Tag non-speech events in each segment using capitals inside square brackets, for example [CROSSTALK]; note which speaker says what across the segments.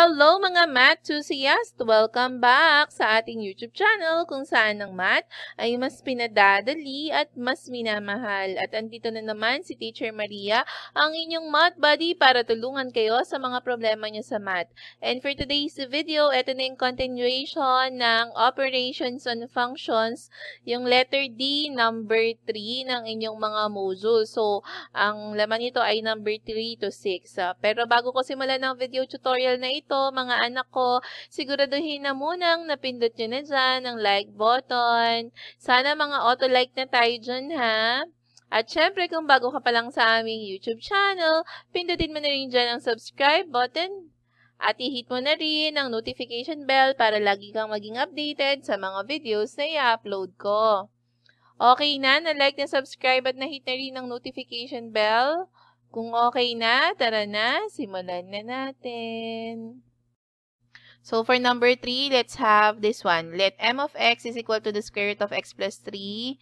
Speaker 1: Hello mga math enthusiasts! Welcome back sa ating YouTube channel kung saan ang math ay mas pinadadali at mas minamahal. At andito na naman si Teacher Maria, ang inyong math buddy para tulungan kayo sa mga problema niyo sa math. And for today's video, ito na yung continuation ng operations on functions, yung letter D, number 3 ng inyong mga module. So, ang laman nito ay number 3 to 6. Uh, pero bago ko simulan ng video tutorial na ito, ito, mga anak ko, siguraduhin na munang napindot nyo na dyan ang like button. Sana mga auto-like na tayo dyan, ha? At syempre, kung bago ka pa lang sa aming YouTube channel, pindutin mo na rin dyan ang subscribe button at i-hit mo na rin ang notification bell para lagi kang maging updated sa mga videos na i-upload ko. Okay na, na-like na subscribe at na-hit na rin ang notification bell. Kung okay na, tara na, simulan na natin. So, for number 3, let's have this one. Let m of x is equal to the square root of x plus 3.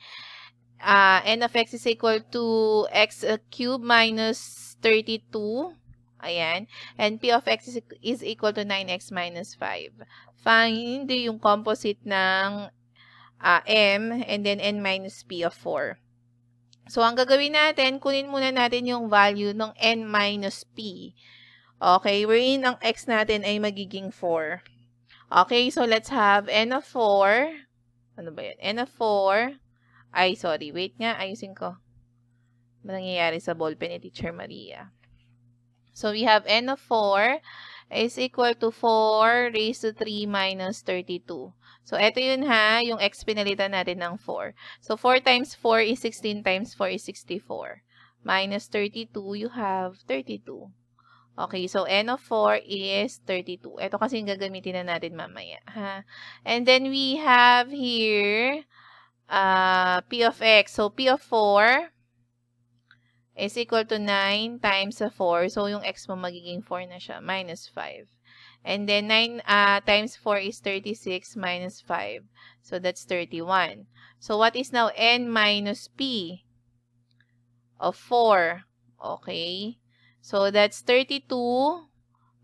Speaker 1: Uh, n of x is equal to x cubed minus 32. Ayan. And p of x is, is equal to 9x minus 5. Find yung composite ng uh, m and then n minus p of 4. So, ang gagawin natin, kunin muna natin yung value ng n minus p. Okay, wherein ang x natin ay magiging 4. Okay, so let's have n of 4. Ano ba yan? n of 4. Ay, sorry. Wait nga, ayusin ko. Ano nangyayari sa ballpen ni Teacher Maria? So, we have n of 4 is equal to 4 raised to 3 minus 32. So, ito yun ha, yung x pinalitan natin ng 4. So, 4 times 4 is 16 times 4 is 64. Minus 32, you have 32. Okay, so n of 4 is 32. Ito kasi yung gagamitin na natin mamaya. Ha? And then we have here uh, p of x. So, p of 4 is equal to 9 times 4. So, yung x mo magiging 4 na siya. Minus 5. And then 9 uh, times 4 is 36 minus 5. So that's 31. So what is now n minus p of 4? Okay. So that's 32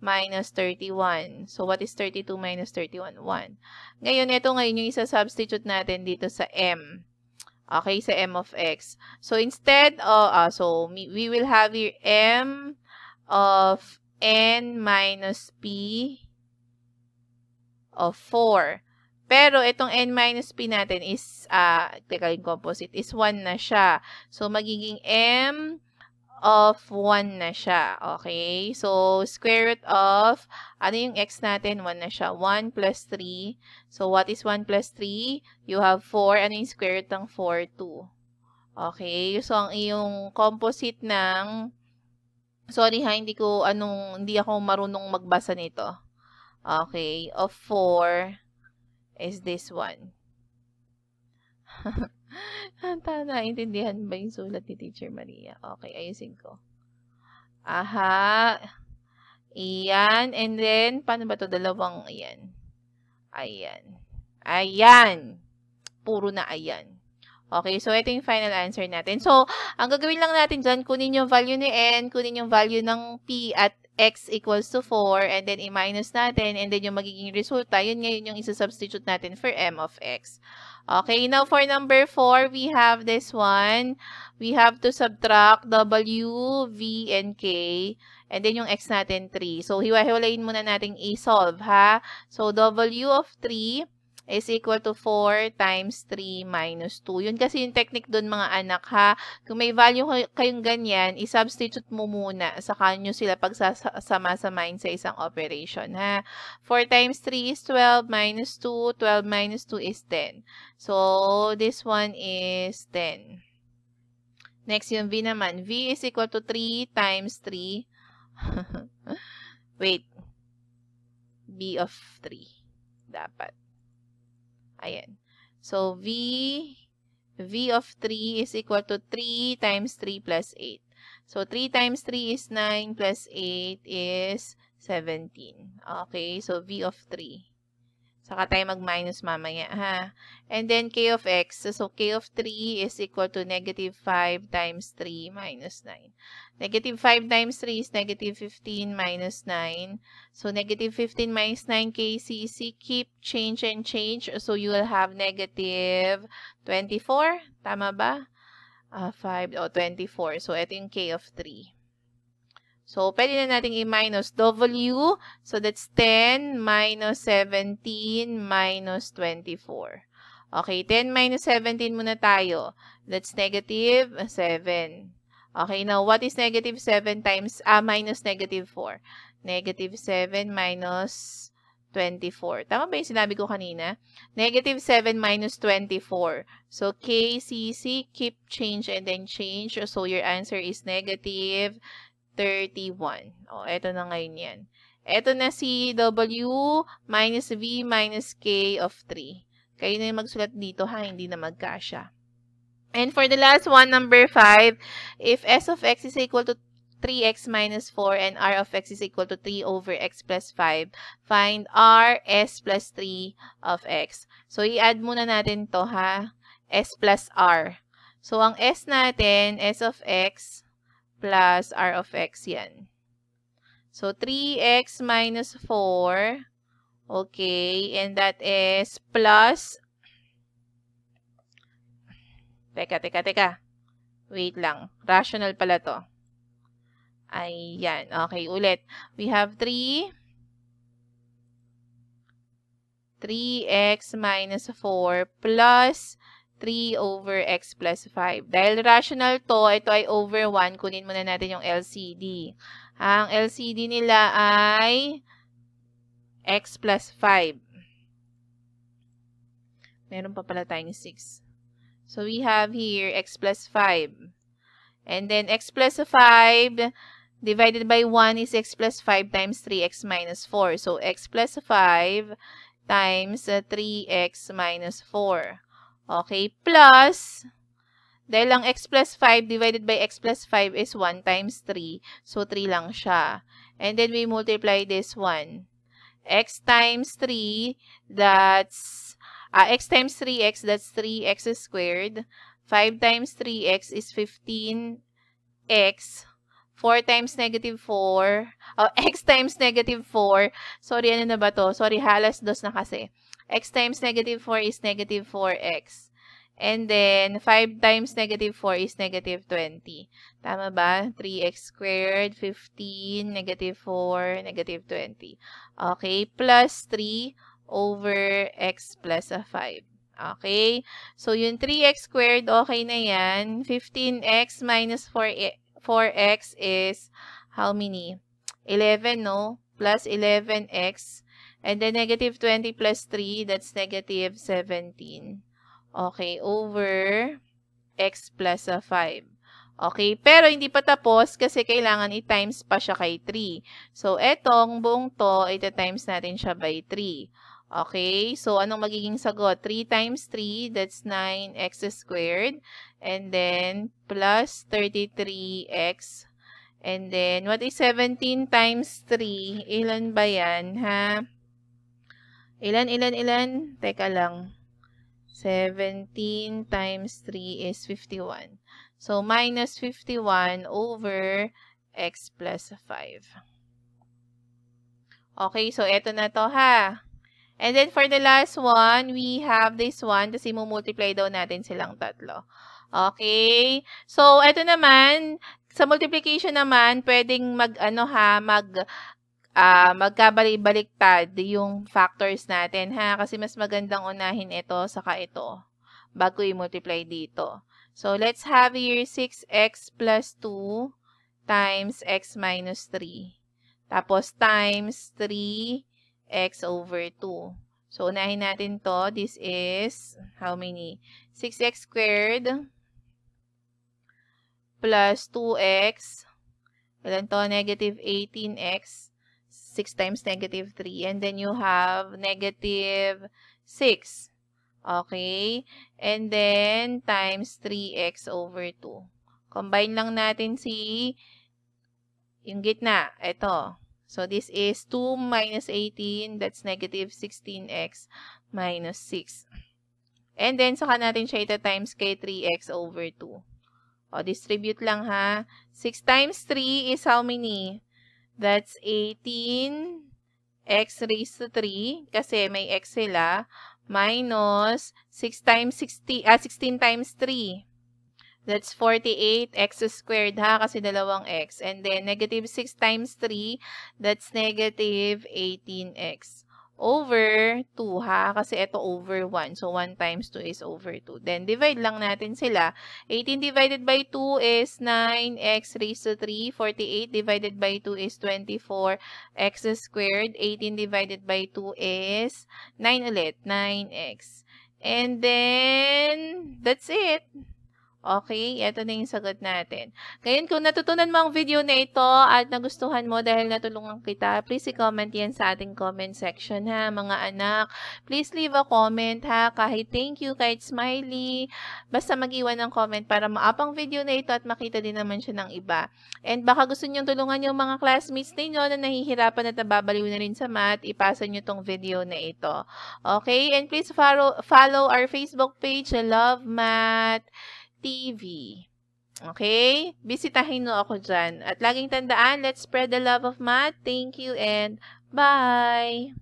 Speaker 1: minus 31. So what is 32 minus 31? 1. Ngayon, ito ngayon yung isa-substitute natin dito sa m. Okay, sa m of x. So instead, uh, uh, so we will have here m of n minus p of 4. Pero itong n minus p natin is, uh, teka yung composite, is 1 na siya. So, magiging m of 1 na siya. Okay? So, square root of, ano yung x natin? 1 na siya. 1 plus 3. So, what is 1 plus 3? You have 4. Ano yung square root ng 4? 2. Okay? So, ang iyong composite ng Sorry ha, hindi ko anong hindi ako marunong magbasa nito. Okay, of 4 is this one. [LAUGHS] [LAUGHS] Hanta, naintindihan ba yung sulat ni Teacher Maria? Okay, ayusin ko. Aha. Iyan. And then, paano ba to Dalawang, ayan. Ayan. Ayan. Puro na ayan. Okay, so ito yung final answer natin. So, ang gagawin lang natin dyan, kunin yung value ni n, kunin yung value ng p at x equals to 4, and then i-minus natin, and then yung magiging resulta, yun ngayon yung isa-substitute natin for m of x. Okay, now for number 4, we have this one. We have to subtract w, v, and k. And then yung x natin, 3. So, hiwa-hiwalayin muna natin i-solve, ha? So, w of 3 is equal to 4 times 3 minus 2. Yun kasi yung technique doon mga anak ha. Kung may value kayong ganyan, i-substitute mo muna sa kanyo sila pagsasama-samain sa isang operation ha. 4 times 3 is 12 minus 2. 12 minus 2 is 10. So, this one is 10. Next yung V naman. V is equal to 3 times 3. [LAUGHS] Wait. B of 3. Dapat. Ayan. So, V, V of 3 is equal to 3 times 3 plus 8. So, 3 times 3 is 9 plus 8 is 17. Okay, so V of 3. Saka tayo mag-minus mamaya, ha? And then, k of x. So, k of 3 is equal to negative 5 times 3 minus 9. Negative 5 times 3 is negative 15 minus 9. So, negative 15 minus 9 kcc. Keep, change, and change. So, you will have negative 24. Tama ba? Uh, 5, o, oh, 24. So, ito yung k of 3. So, pwede na natin i-minus W. So, that's 10 minus 17 minus 24. Okay, 10 minus 17 muna tayo. That's negative 7. Okay, now what is negative 7 times, ah, minus negative 4? Negative 7 minus 24. Tama ba yung sinabi ko kanina? Negative 7 minus 24. So, K, C, C, keep, change, and then change. So, your answer is negative 31. O, eto na ngayon yan. Eto na si W minus V minus K of 3. Kayo na yung magsulat dito ha, hindi na magkasya. And for the last one, number 5, if S of X is equal to 3x minus 4 and r of x is equal to 3 over x plus 5, find r, s plus 3 of x. So, i-add muna natin to ha, s plus r. So, ang s natin, s of x, plus r of x yan. So, 3x minus 4. Okay. And that is plus. Teka, teka, teka. Wait lang. Rational pala to. Ayan. Okay, ulit. We have 3. 3x minus 4 plus 3 over x plus 5. Dahil rational to, ito ay over 1, kunin muna natin yung LCD. Ang LCD nila ay x plus 5. Meron pa pala tayong 6. So, we have here x plus 5. And then, x plus 5 divided by 1 is x plus 5 times 3x minus 4. So, x plus 5 times 3x minus 4. Okay, plus, dahil ang x plus 5 divided by x plus 5 is 1 times 3. So, 3 lang siya. And then, we multiply this one. x times 3, that's, uh, x times 3x, that's 3x squared. 5 times 3x is 15x. 4 times negative 4. Oh, [LAUGHS] x times negative 4. Sorry, ano na ba to? Sorry, halas dos na kasi x times negative 4 is negative 4x. And then, 5 times negative 4 is negative 20. Tama ba? 3x squared, 15, negative 4, negative 20. Okay, plus 3 over x plus 5. Okay? So, yung 3x squared, okay na yan. 15x minus 4, 4x is how many? 11, no? Plus 11x And then, negative 20 plus 3, that's negative 17. Okay, over x plus uh, 5. Okay, pero hindi pa tapos kasi kailangan i-times pa siya kay 3. So, etong buong to, ita-times natin siya by 3. Okay, so anong magiging sagot? 3 times 3, that's 9x squared. And then, plus 33x. And then, what is 17 times 3? Ilan ba yan, ha? Ilan, ilan, ilan? Teka lang. 17 times 3 is 51. So, minus 51 over x plus 5. Okay, so ito na to ha. And then for the last one, we have this one kasi mo-multiply daw natin silang tatlo. Okay? So, ito naman, sa multiplication naman, pwedeng mag, ano ha, mag uh, magkabalik-baliktad yung factors natin ha kasi mas magandang unahin ito saka ito bago i-multiply dito. So let's have here 6x plus 2 times x minus 3. Tapos times 3x over 2. So unahin natin to. This is how many? 6x squared plus 2x. Ilan to? Negative 18x 6 times negative 3. And then you have negative 6. Okay? And then, times 3x over 2. Combine lang natin si yung gitna. Ito. So, this is 2 minus 18. That's negative 16x minus 6. And then, saka natin siya ito times kay 3x over 2. O, distribute lang ha. 6 times 3 is how many? That's 18 x raised to 3 kasi may x sila minus 6 times 60, ah, 16 times 3. That's 48 x squared ha kasi dalawang x. And then negative 6 times 3, that's negative 18x over 2 ha, kasi ito over 1. So, 1 times 2 is over 2. Then, divide lang natin sila. 18 divided by 2 is 9x raised to 3. 48 divided by 2 is 24x squared. 18 divided by 2 is 9 ulit, 9x. And then, that's it. Okay, ito na yung sagot natin. Ngayon, kung natutunan mo ang video na ito at nagustuhan mo dahil natulungan kita, please i-comment yan sa ating comment section ha, mga anak. Please leave a comment ha, kahit thank you, kahit smiley. Basta mag-iwan ng comment para maapang video na ito at makita din naman siya ng iba. And baka gusto nyo tulungan yung mga classmates ninyo na nahihirapan at nababaliw na rin sa math, ipasa nyo tong video na ito. Okay, and please follow, follow our Facebook page, Love Math TV. Okay? Bisitahin mo ako dyan. At laging tandaan, let's spread the love of math. Thank you and bye!